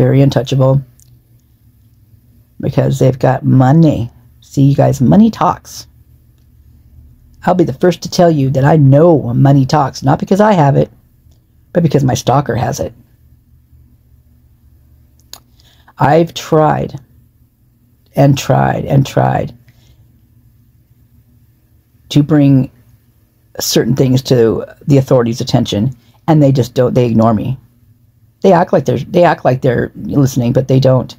very untouchable because they've got money. See, you guys, money talks. I'll be the first to tell you that I know money talks, not because I have it, but because my stalker has it. I've tried and tried and tried to bring certain things to the authorities' attention, and they just don't. They ignore me. They act like they're they act like they're listening, but they don't.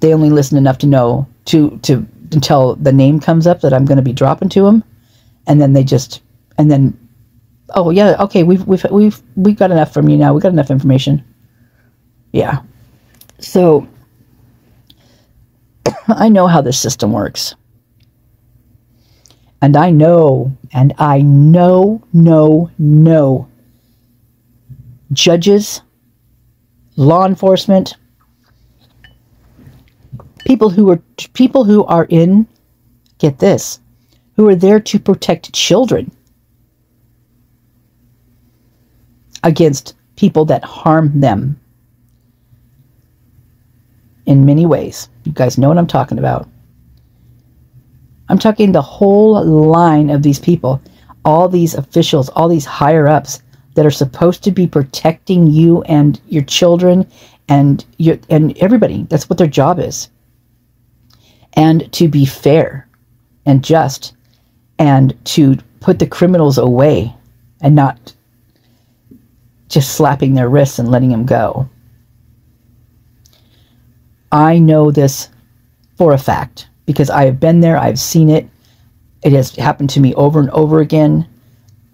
They only listen enough to know to to until the name comes up that I'm going to be dropping to them, and then they just and then, oh yeah, okay, we've we've we've we've got enough from you now. We've got enough information. Yeah, so I know how this system works. And I know, and I know, know, know judges, law enforcement, people who are people who are in get this, who are there to protect children against people that harm them in many ways. You guys know what I'm talking about. I'm talking the whole line of these people, all these officials, all these higher ups that are supposed to be protecting you and your children and your and everybody. That's what their job is. And to be fair and just and to put the criminals away and not just slapping their wrists and letting them go. I know this for a fact because I have been there, I've seen it. It has happened to me over and over again.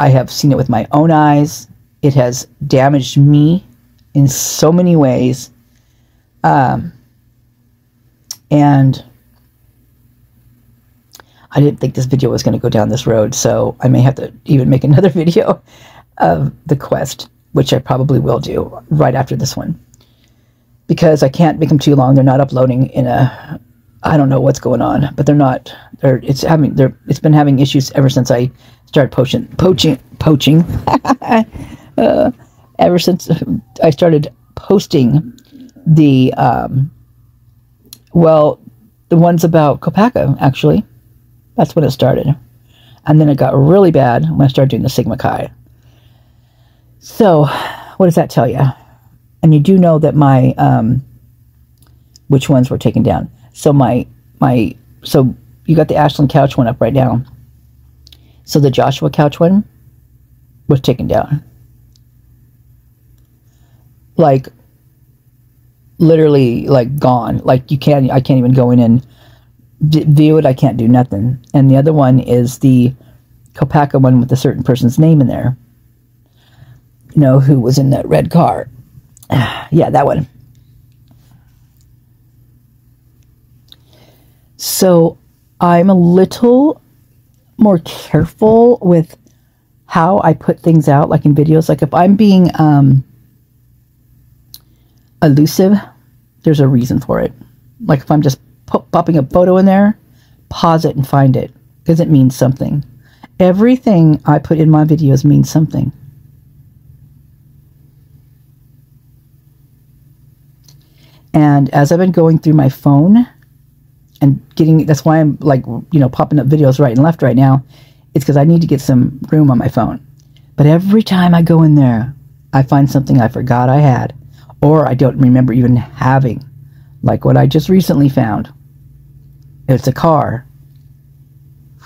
I have seen it with my own eyes. It has damaged me in so many ways. Um, and I didn't think this video was going to go down this road, so I may have to even make another video of the quest, which I probably will do right after this one because I can't make them too long. They're not uploading in a I don't know what's going on, but they're not. They're it's having they're it's been having issues ever since I started poaching poaching poaching. uh, ever since I started posting the um, well the ones about Kopacka actually. That's when it started, and then it got really bad when I started doing the Sigma Chi. So, what does that tell you? and you do know that my um, which ones were taken down. So my my so you got the Ashlin Couch one up right now. So the Joshua couch one was taken down. Like literally like gone. Like you can't I can't even go in and view it. I can't do nothing. And the other one is the Kopacka one with a certain person's name in there. You know, who was in that red car. yeah, that one. So I'm a little more careful with how I put things out, like in videos. Like if I'm being um, elusive, there's a reason for it. Like if I'm just popping a photo in there, pause it and find it because it means something. Everything I put in my videos means something. And as I've been going through my phone and getting, that's why I'm like, you know, popping up videos right and left right now. It's because I need to get some room on my phone. But every time I go in there, I find something I forgot I had or I don't remember even having. Like what I just recently found. It's a car.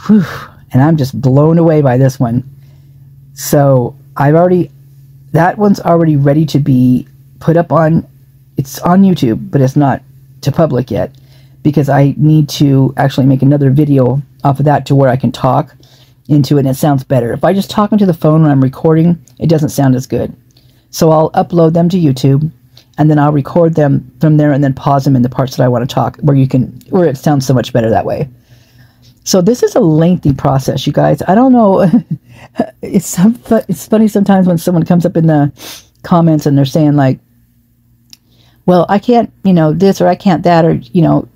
Whew, and I'm just blown away by this one. So I've already, that one's already ready to be put up on it's on YouTube, but it's not to public yet because I need to actually make another video off of that to where I can talk into it and it sounds better. If I just talk into the phone when I'm recording, it doesn't sound as good. So I'll upload them to YouTube and then I'll record them from there and then pause them in the parts that I want to talk where you can where it sounds so much better that way. So this is a lengthy process, you guys. I don't know. it's some, it's funny sometimes when someone comes up in the comments and they're saying like well, I can't, you know, this or I can't that, or, you know,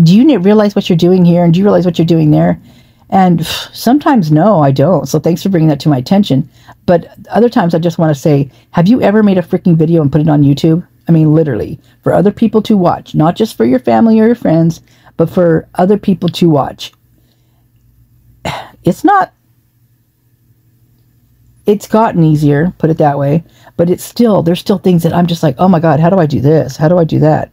do you realize what you're doing here and do you realize what you're doing there? And sometimes, no, I don't. So thanks for bringing that to my attention. But other times, I just want to say, have you ever made a freaking video and put it on YouTube? I mean, literally, for other people to watch, not just for your family or your friends, but for other people to watch. It's not, it's gotten easier, put it that way, but it's still, there's still things that I'm just like, oh my God, how do I do this? How do I do that?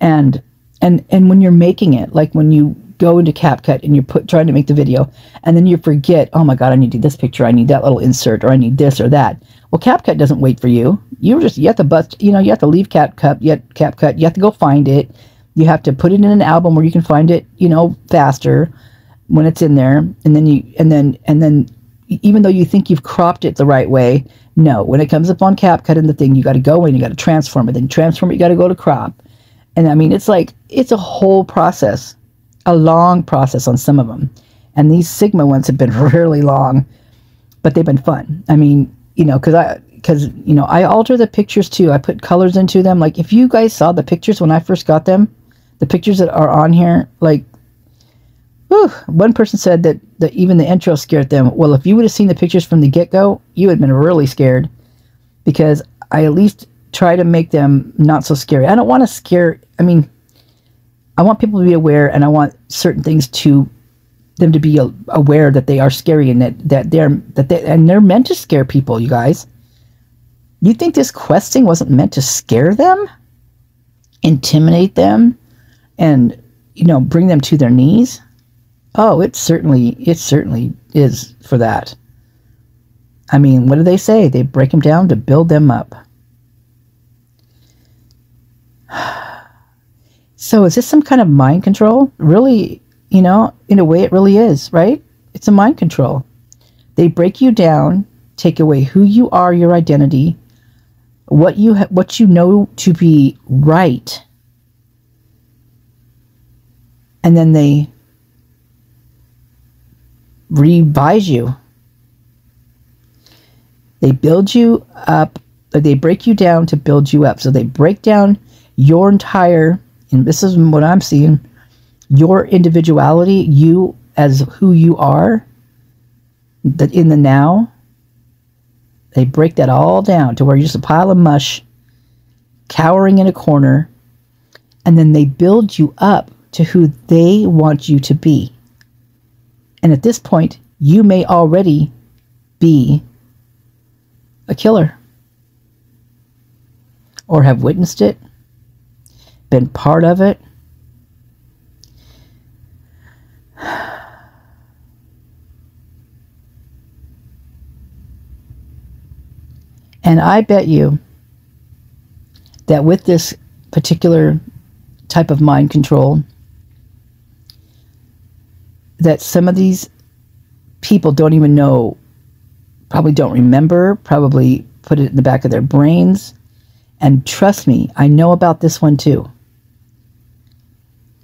And, and, and when you're making it, like when you go into CapCut and you're put, trying to make the video, and then you forget, oh my God, I need this picture, I need that little insert, or I need this or that well, CapCut doesn't wait for you. You just you have to bust. You know, you have to leave CapCut. Yet CapCut. You have to go find it. You have to put it in an album where you can find it. You know, faster when it's in there, and then you and then and then even though you think you've cropped it the right way, no. When it comes up on CapCut and the thing, you got to go in. You got to transform it. Then transform it. You got to go to crop. And I mean, it's like it's a whole process, a long process on some of them. And these Sigma ones have been really long, but they've been fun. I mean, you know, because I because you know I alter the pictures too. I put colors into them. Like if you guys saw the pictures when I first got them, the pictures that are on here, like, whew, one person said that that even the intro scared them. Well, if you would have seen the pictures from the get go, you would have been really scared because I at least try to make them not so scary. I don't want to scare. I mean, I want people to be aware, and I want certain things to them to be aware that they are scary and that, that they're that they and they're meant to scare people you guys. You think this questing wasn't meant to scare them? Intimidate them? And you know bring them to their knees? Oh it certainly it certainly is for that. I mean what do they say? They break them down to build them up so is this some kind of mind control really you know, in a way, it really is, right? It's a mind control. They break you down, take away who you are, your identity, what you ha- what you know to be right, and then they revise you. They build you up. They break you down to build you up. So they break down your entire, and this is what I'm seeing. Your individuality, you as who you are, that in the now, they break that all down to where you're just a pile of mush, cowering in a corner, and then they build you up to who they want you to be. And at this point, you may already be a killer. Or have witnessed it, been part of it And I bet you that with this particular type of mind control, that some of these people don't even know, probably don't remember, probably put it in the back of their brains. And trust me, I know about this one too.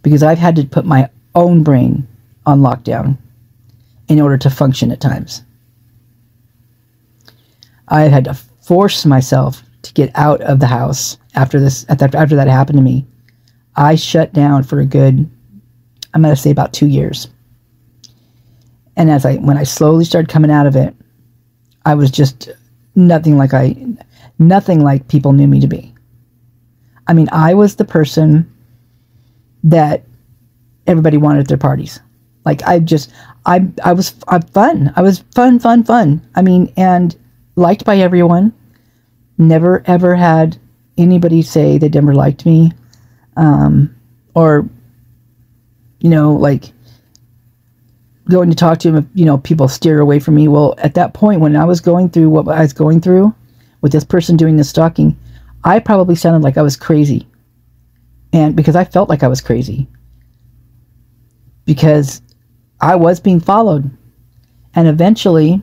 Because I've had to put my own brain on lockdown in order to function at times. I've had to force myself to get out of the house after this after that happened to me. I shut down for a good I'm going to say about 2 years. And as I when I slowly started coming out of it, I was just nothing like I nothing like people knew me to be. I mean, I was the person that everybody wanted at their parties. Like I just I I was I'm fun. I was fun, fun, fun. I mean, and liked by everyone. Never ever had anybody say they never liked me, um, or you know, like going to talk to him. You know, people steer away from me. Well, at that point, when I was going through what I was going through with this person doing the stalking, I probably sounded like I was crazy, and because I felt like I was crazy, because I was being followed, and eventually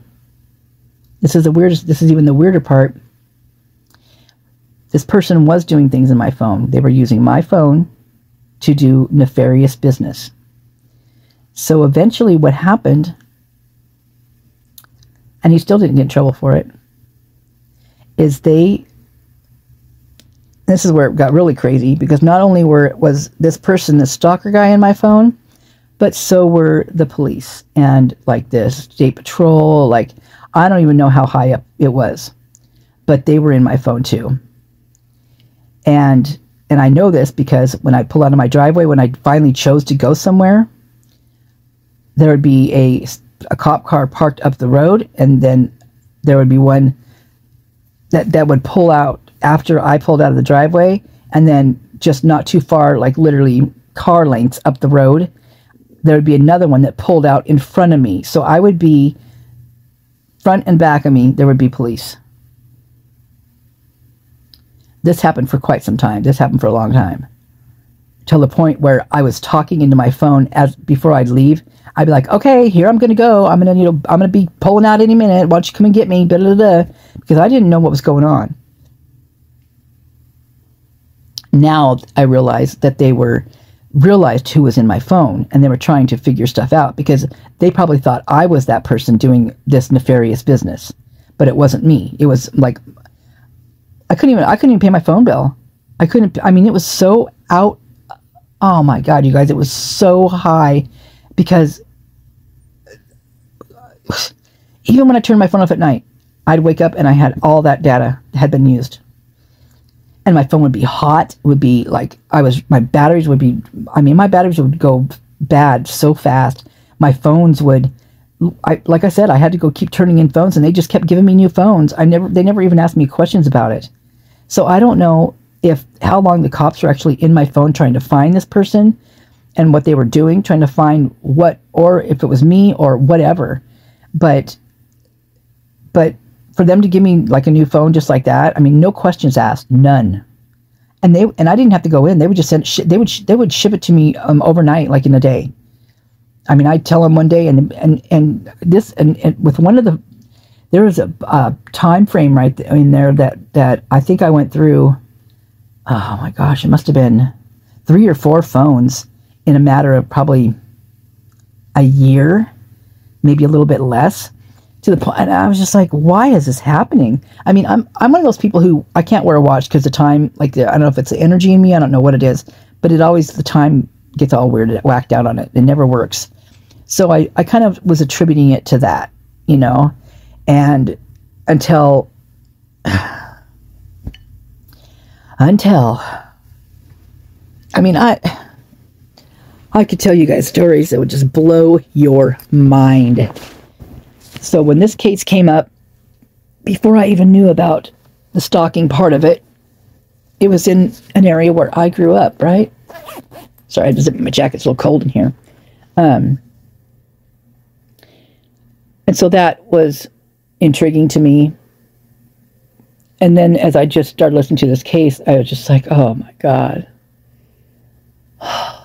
this is the weirdest, this is even the weirder part. This person was doing things in my phone. They were using my phone to do nefarious business. So eventually, what happened, and he still didn't get in trouble for it, is they. This is where it got really crazy because not only were was this person the stalker guy in my phone, but so were the police and like the state patrol, like I don't even know how high up it was, but they were in my phone too. And and I know this because when I pull out of my driveway, when I finally chose to go somewhere, there would be a a cop car parked up the road, and then there would be one that that would pull out after I pulled out of the driveway, and then just not too far, like literally car lengths up the road, there would be another one that pulled out in front of me. So I would be front and back of me, there would be police. This happened for quite some time. This happened for a long time. Till the point where I was talking into my phone as before I'd leave. I'd be like, "Okay, here I'm gonna go. I'm gonna, you know, I'm gonna be pulling out any minute. Why don't you come and get me?" Blah, blah, blah, because I didn't know what was going on. Now I realize that they were realized who was in my phone and they were trying to figure stuff out because they probably thought I was that person doing this nefarious business, but it wasn't me. It was like I couldn't even I couldn't even pay my phone bill. I couldn't I mean it was so out oh my god, you guys, it was so high because even when I turned my phone off at night, I'd wake up and I had all that data had been used. And my phone would be hot, it would be like I was my batteries would be I mean my batteries would go bad so fast. My phones would I, like I said, I had to go keep turning in phones, and they just kept giving me new phones. I never, they never even asked me questions about it. So I don't know if how long the cops were actually in my phone trying to find this person and what they were doing, trying to find what or if it was me or whatever. But but for them to give me like a new phone just like that, I mean, no questions asked, none. And they and I didn't have to go in. They would just send. They would they would ship it to me um, overnight, like in a day. I mean, I'd tell them one day, and and and this and, and with one of the there was a, time frame right in there that that I think I went through. Oh my gosh, it must have been three or four phones in a matter of probably a year, maybe a little bit less. To the point, and I was just like, "Why is this happening?" I mean, I'm I'm one of those people who I can't wear a watch because the time, like, the, I don't know if it's the energy in me, I don't know what it is, but it always the time gets all weird, whacked out on it. It never works. So I I kind of was attributing it to that, you know and until until I mean I I could tell you guys stories that would just blow your mind. So when this case came up, before I even knew about the stalking part of it, it was in an area where I grew up, right? Sorry, I just my jacket's a little cold in here. Um, and so that was intriguing to me. And then as I just started listening to this case, I was just like, oh my God.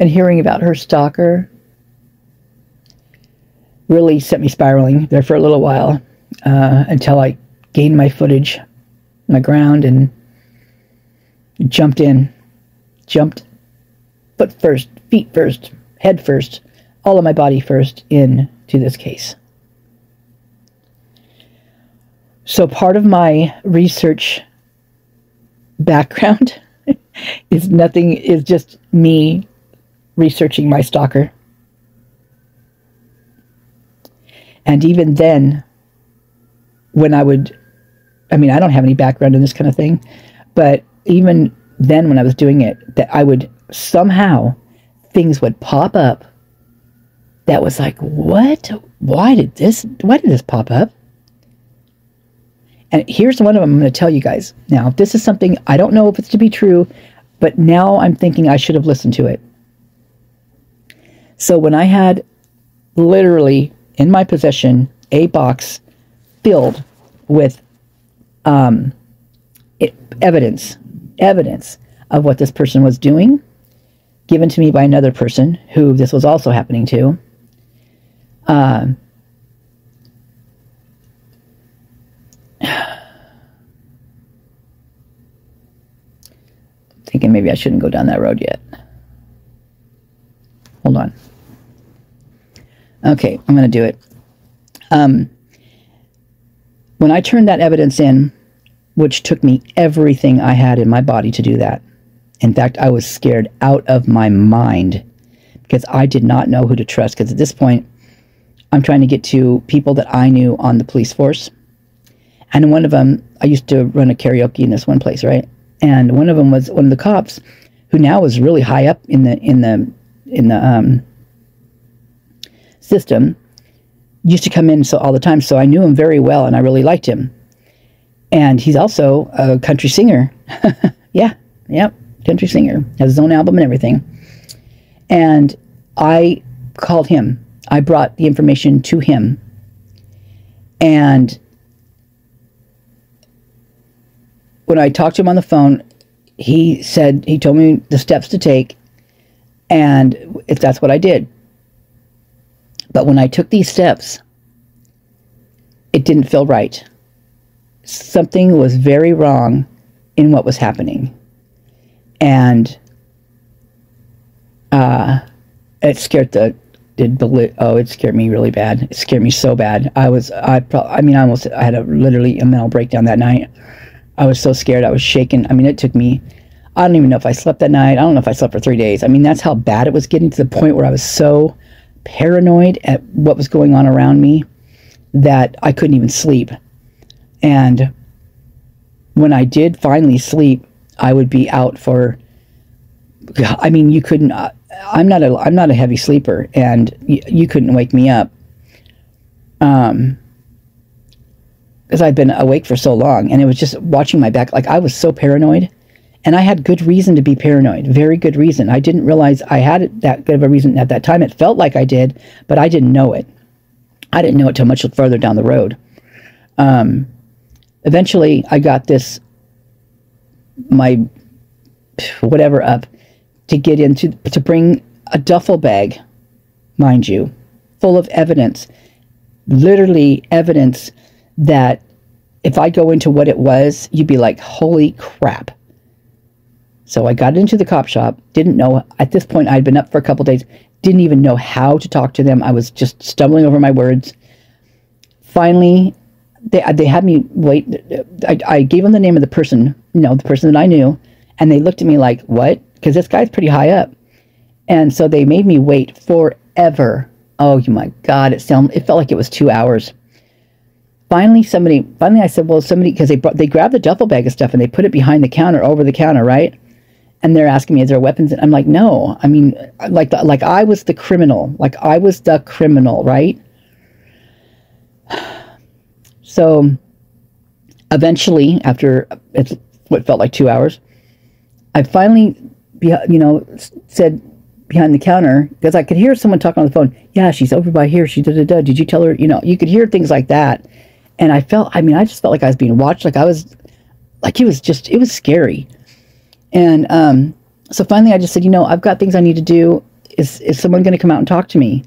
And hearing about her stalker really set me spiraling there for a little while uh, until I gained my footage, my ground, and jumped in. Jumped foot first, feet first, head first, all of my body first into this case. So part of my research background is nothing is just me researching my stalker. And even then when I would I mean I don't have any background in this kind of thing, but even then when I was doing it that I would somehow things would pop up that was like what why did this why did this pop up and here's one of them I'm going to tell you guys. Now, this is something I don't know if it's to be true, but now I'm thinking I should have listened to it. So when I had literally in my possession a box filled with um, evidence, evidence of what this person was doing, given to me by another person who this was also happening to. Um, thinking maybe I shouldn't go down that road yet. Hold on. Okay, I'm going to do it. Um, when I turned that evidence in, which took me everything I had in my body to do that. In fact, I was scared out of my mind because I did not know who to trust. Because at this point, I'm trying to get to people that I knew on the police force. And one of them, I used to run a karaoke in this one place, right? and one of them was one of the cops, who now was really high up in the in the in the um, system. Used to come in so all the time, so I knew him very well, and I really liked him. And he's also a country singer. yeah, yep, country singer. Has his own album and everything. And I called him. I brought the information to him. And when I talked to him on the phone, he said, he told me the steps to take. And if that's what I did. But when I took these steps, it didn't feel right. Something was very wrong in what was happening. And uh, it scared the did oh it scared me really bad. It scared me so bad. I was i pro- i mean i almost i had a literally a mental breakdown that night. I was so scared. I was shaking i mean it took me i don't even know if i slept that night. I don't know if i slept for three days. I mean that's how bad it was getting to the point where i was so paranoid at what was going on around me that i couldn't even sleep and when i did finally sleep i would be out for I mean, you couldn't. Uh, I'm not a I'm not a heavy sleeper, and y- you couldn't wake me up. Um, because I'd been awake for so long, and it was just watching my back. Like I was so paranoid, and I had good reason to be paranoid. Very good reason. I didn't realize I had that good of a reason at that time. It felt like I did, but I didn't know it. I didn't know it till much further down the road. Um, eventually, I got this my whatever up to get into to bring a duffel bag, mind you, full of evidence, literally evidence that if I go into what it was, you'd be like, holy crap. So I got into the cop shop, didn't know, at this point, I'd been up for a couple days, didn't even know how to talk to them. I was just stumbling over my words. Finally, they, uh, they had me wait. I, I gave them the name of the person, you know, the person that I knew, and they looked at me like, what? because this guy's pretty high up. And so they made me wait forever. Oh my God, it sound it felt like it was two hours. Finally, somebody finally I said, well, somebody because they brought they grabbed the duffel bag of stuff and they put it behind the counter, over the counter, right? And they're asking me, is there weapons? I'm like, no. I mean, like like I was the criminal, like I was the criminal, right? So eventually, after it's what felt like two hours, I finally you know, said behind the counter because I could hear someone talking on the phone. Yeah, she's over by here. She da da da. Did you tell her? You know, you could hear things like that, and I felt. I mean, I just felt like I was being watched. Like I was, like it was just. It was scary, and um, so finally, I just said, you know, I've got things I need to do. Is is someone going to come out and talk to me?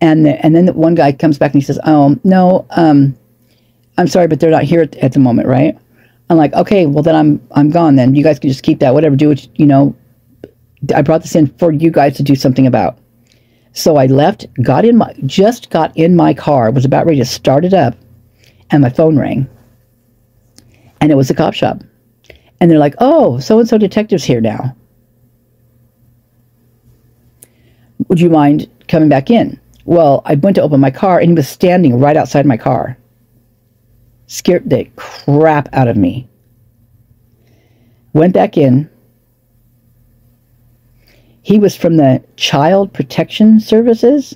And the, and then the one guy comes back and he says, oh no, um, I'm sorry, but they're not here at, at the moment, right? I'm like, okay, well then I'm I'm gone. Then you guys can just keep that. Whatever, do what you know I brought this in for you guys to do something about. So I left, got in my, just got in my car, was about ready to start it up, and my phone rang. And it was the cop shop. And they're like, oh, so and so detective's here now. Would you mind coming back in? Well, I went to open my car and he was standing right outside my car. Scared the crap out of me. Went back in, he was from the Child Protection Services,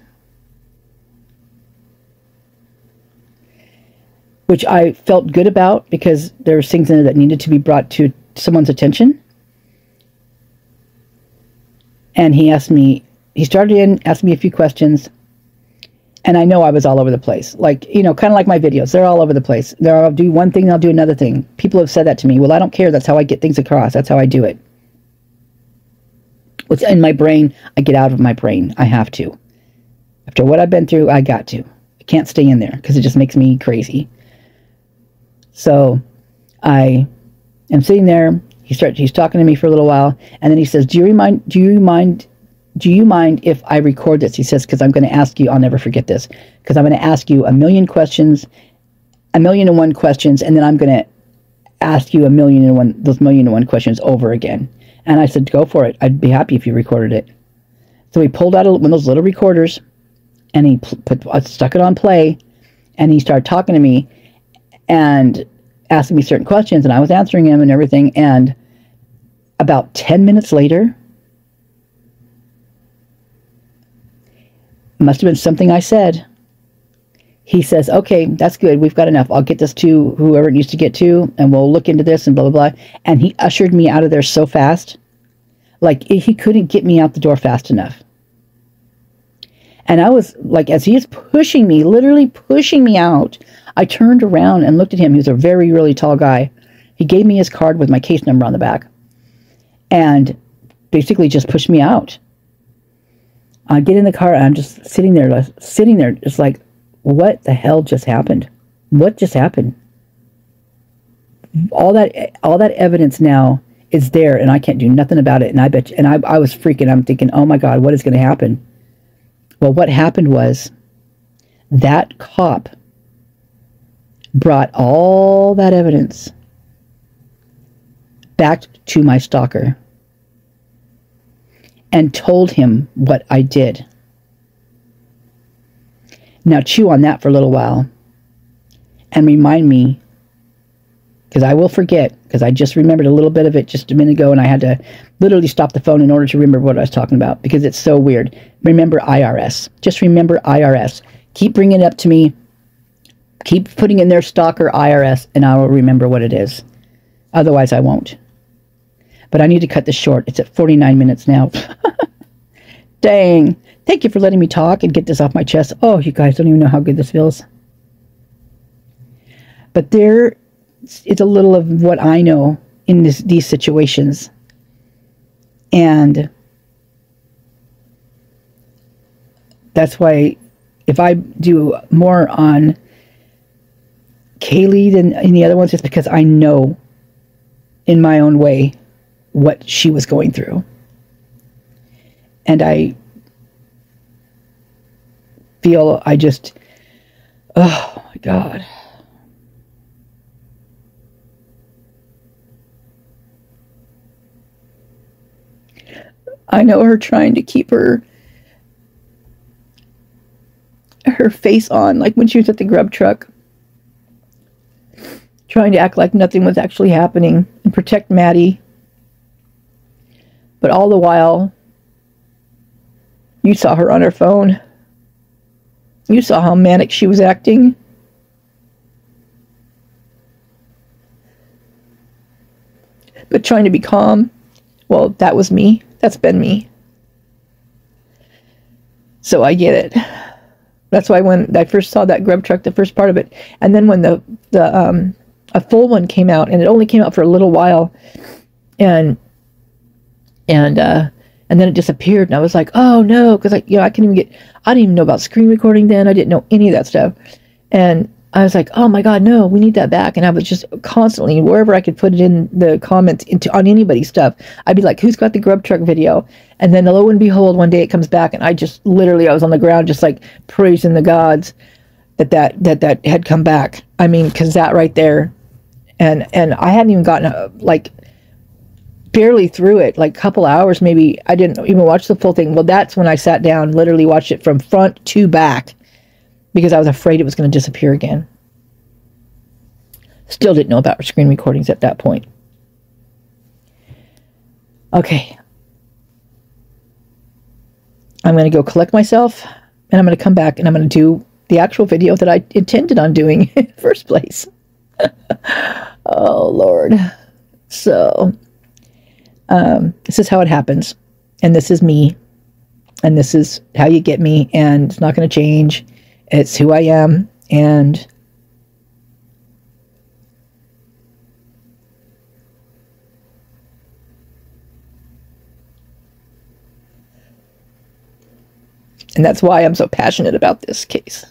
which I felt good about because there were things in there that needed to be brought to someone's attention. And he asked me, he started in, asked me a few questions, and I know I was all over the place. Like, you know, kind of like my videos. They're all over the place. They're, I'll do one thing, I'll do another thing. People have said that to me. Well, I don't care. That's how I get things across. That's how I do it what's in my brain, I get out of my brain. I have to. After what I've been through, I got to. I can't stay in there because it just makes me crazy. So I am sitting there. He starts he's talking to me for a little while and then he says, "Do you mind do you mind do you mind if I record this?" He says, "Cuz I'm going to ask you, I'll never forget this, cuz I'm going to ask you a million questions, a million and one questions and then I'm going to ask you a million and one those million and one questions over again." And I said, go for it. I'd be happy if you recorded it. So he pulled out one of those little recorders and he put, uh, stuck it on play and he started talking to me and asking me certain questions and I was answering him and everything. And About 10 minutes later, must have been something I said. He says, Okay, that's good. We've got enough. I'll get this to whoever it needs to get to, and we'll look into this and blah, blah, blah. And he ushered me out of there so fast. Like he couldn't get me out the door fast enough. And I was like, as he is pushing me, literally pushing me out, I turned around and looked at him. He was a very, really tall guy. He gave me his card with my case number on the back and basically just pushed me out. I get in the car and I'm just sitting there, sitting there, just like, what the hell just happened? What just happened? All that, all that evidence now is there, and I can't do nothing about it. And I bet, you, and I, I was freaking. I'm thinking, oh my god, what is going to happen? Well, what happened was that cop brought all that evidence back to my stalker and told him what I did. Now, chew on that for a little while and remind me, because I will forget, because I just remembered a little bit of it just a minute ago and I had to literally stop the phone in order to remember what I was talking about because it's so weird. Remember IRS. Just remember IRS. Keep bringing it up to me. Keep putting in their stalker IRS and I will remember what it is. Otherwise, I won't. But I need to cut this short. It's at 49 minutes now. Dang. Thank you for letting me talk and get this off my chest. Oh, you guys don't even know how good this feels. But there is a little of what I know in this, these situations. And that's why if I do more on Kaylee than any other ones, it's because I know in my own way what she was going through. And I feel I just, oh my God. I know her trying to keep her her face on, like when she was at the grub truck, trying to act like nothing was actually happening and protect Maddie. But all the while, you saw her on her phone. You saw how manic she was acting. But trying to be calm, well, that was me. That's been me. So I get it. That's why when I first saw that grub truck, the first part of it, and then when the the um a full one came out, and it only came out for a little while, and and uh, and then it disappeared. And I was like, oh no, because like you know I couldn't even get I didn't even know about screen recording then. I didn't know any of that stuff, and I was like, oh my god, no, we need that back. And I was just constantly wherever I could put it in the comments into on anybody's stuff, I'd be like, who's got the grub truck video? And then lo and behold, one day it comes back, and I just literally I was on the ground just like praising the gods that that that that had come back. I mean, because that right there, and and I hadn't even gotten a, like barely through it, like a couple hours maybe. I didn't even watch the full thing. Well, that's when I sat down, literally watched it from front to back because I was afraid it was going to disappear again. Still didn't know about screen recordings at that point. Okay. I'm going to go collect myself and I'm going to come back and I'm going to do the actual video that I intended on doing in the first place. oh, Lord. So, um, this is how it happens. And this is me. And this is how you get me. And it's not going to change. It's who I am. And And that's why I'm so passionate about this case.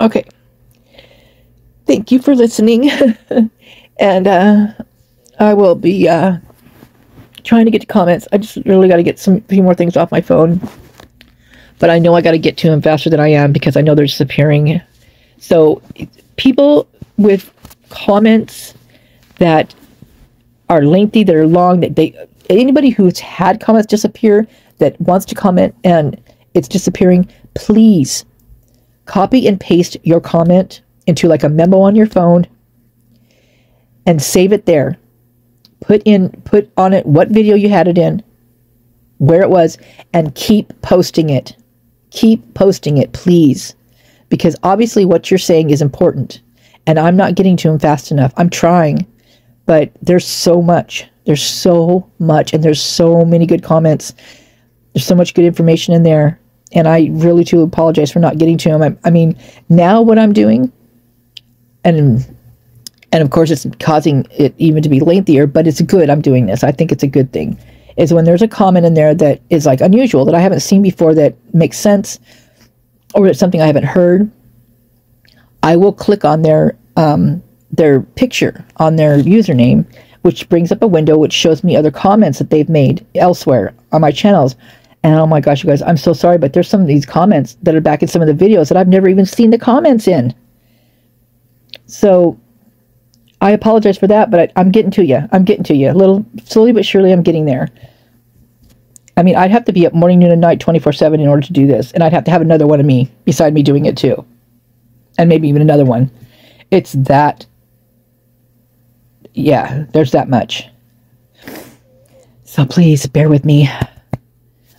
Okay. Thank you for listening. and uh, I will be uh, trying to get to comments. I just really got to get some few more things off my phone. But I know I got to get to them faster than I am because I know they're disappearing. So people with comments that are lengthy, that are long, that they anybody who's had comments disappear that wants to comment and it's disappearing, please copy and paste your comment into like a memo on your phone and save it there. Put in put on it what video you had it in, where it was, and keep posting it. Keep posting it, please. Because obviously what you're saying is important. And I'm not getting to them fast enough. I'm trying. But there's so much. There's so much. And there's so many good comments. There's so much good information in there. And I really do apologize for not getting to them. I, I mean, now what I'm doing, and and of course it's causing it even to be lengthier, but it's good I'm doing this. I think it's a good thing. Is when there's a comment in there that is like unusual that I haven't seen before that makes sense or it's something I haven't heard, I will click on their um, their picture on their username, which brings up a window which shows me other comments that they've made elsewhere on my channels. And oh my gosh, you guys, I'm so sorry, but there's some of these comments that are back in some of the videos that I've never even seen the comments in. So I apologize for that, but I, am getting to you. I'm getting to you. A little slowly but surely, I'm getting there. I mean, I'd have to be up morning, noon, and night 24 7 in order to do this. And I'd have to have another one of me beside me doing it too. And maybe even another one. It's that. Yeah, there's that much. So please bear with me.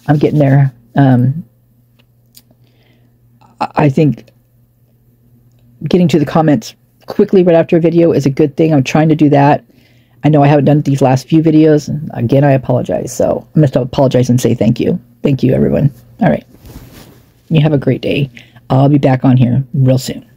I'm getting there. Um, I think getting to the comments quickly right after a video is a good thing. I'm trying to do that. I know I haven't done these last few videos. Again, I apologize. So I'm going to apologize and say thank you. Thank you, everyone. All right. You have a great day. I'll be back on here real soon.